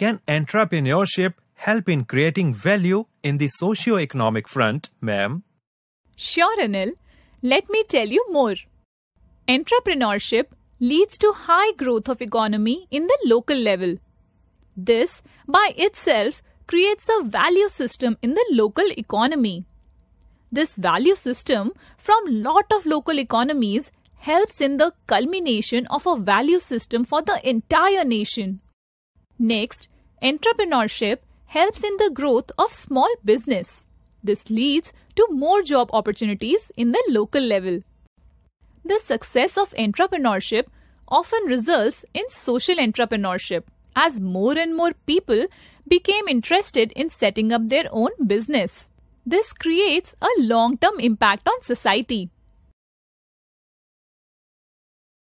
Can entrepreneurship help in creating value in the socio-economic front, ma'am? Sure, Anil. Let me tell you more. Entrepreneurship leads to high growth of economy in the local level. This by itself creates a value system in the local economy. This value system from lot of local economies helps in the culmination of a value system for the entire nation. Next, entrepreneurship helps in the growth of small business. This leads to more job opportunities in the local level. The success of entrepreneurship often results in social entrepreneurship as more and more people became interested in setting up their own business. This creates a long term impact on society.